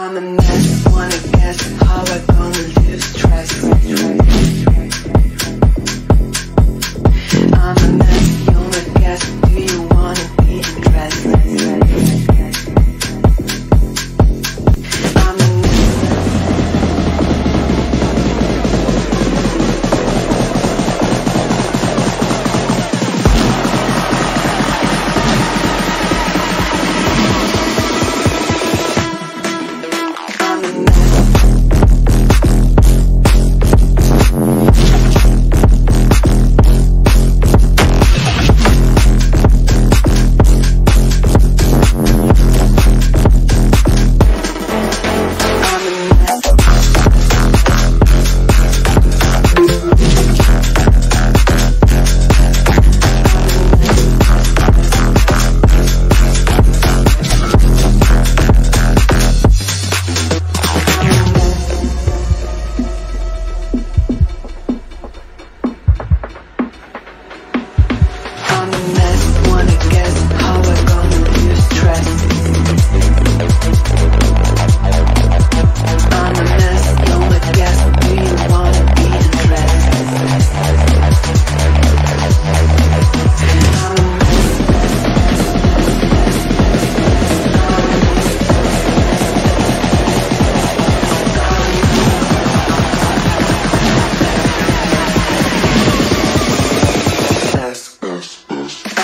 I'm a mess, wanna guess how I gonna lose stress.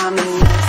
I'm in love.